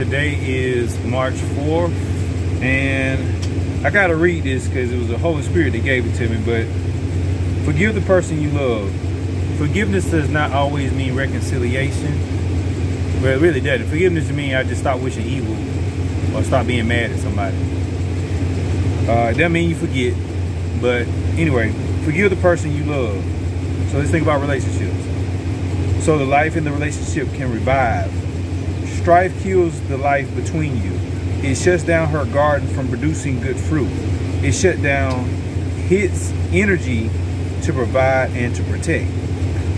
Today is March 4th, and I gotta read this because it was the Holy Spirit that gave it to me. But forgive the person you love. Forgiveness does not always mean reconciliation, but it really doesn't. Forgiveness to me, I just stop wishing evil or stop being mad at somebody. Uh, it doesn't mean you forget, but anyway, forgive the person you love. So let's think about relationships. So the life in the relationship can revive Strife kills the life between you. It shuts down her garden from producing good fruit. It shut down his energy to provide and to protect.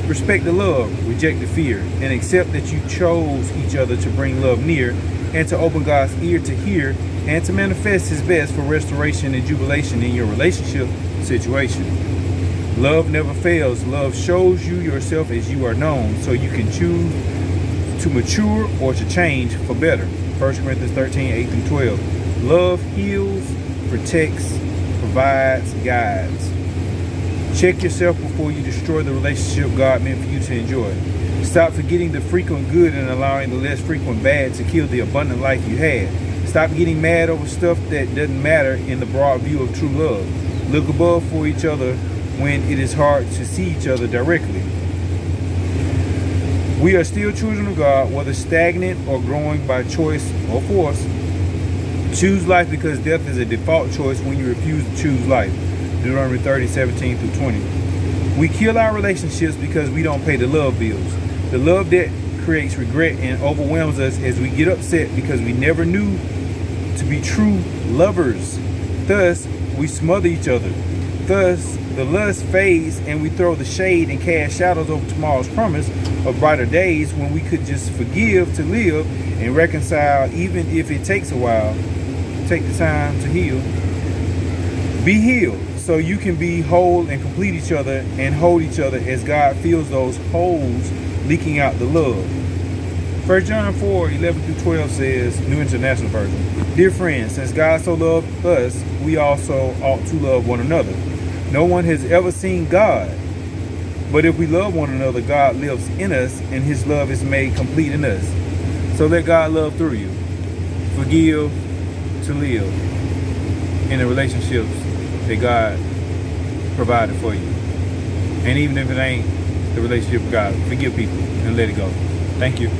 Respect the love, reject the fear, and accept that you chose each other to bring love near and to open God's ear to hear and to manifest his best for restoration and jubilation in your relationship situation. Love never fails. Love shows you yourself as you are known so you can choose to mature or to change for better. 1 Corinthians 13, 8 through 12. Love heals, protects, provides, guides. Check yourself before you destroy the relationship God meant for you to enjoy. Stop forgetting the frequent good and allowing the less frequent bad to kill the abundant life you had. Stop getting mad over stuff that doesn't matter in the broad view of true love. Look above for each other when it is hard to see each other directly. We are still children of God, whether stagnant or growing by choice or force. Choose life because death is a default choice when you refuse to choose life. Deuteronomy 30, 17 through 20. We kill our relationships because we don't pay the love bills. The love debt creates regret and overwhelms us as we get upset because we never knew to be true lovers. Thus, we smother each other. Thus, the lust fades and we throw the shade and cast shadows over tomorrow's promise of brighter days when we could just forgive to live and reconcile even if it takes a while. Take the time to heal. Be healed so you can be whole and complete each other and hold each other as God fills those holes leaking out the love. 1 John 4, 11 through 12 says, New International Version, Dear friends, since God so loved us, we also ought to love one another. No one has ever seen God, but if we love one another, God lives in us and his love is made complete in us. So let God love through you. Forgive to live in the relationships that God provided for you. And even if it ain't the relationship with God, forgive people and let it go. Thank you.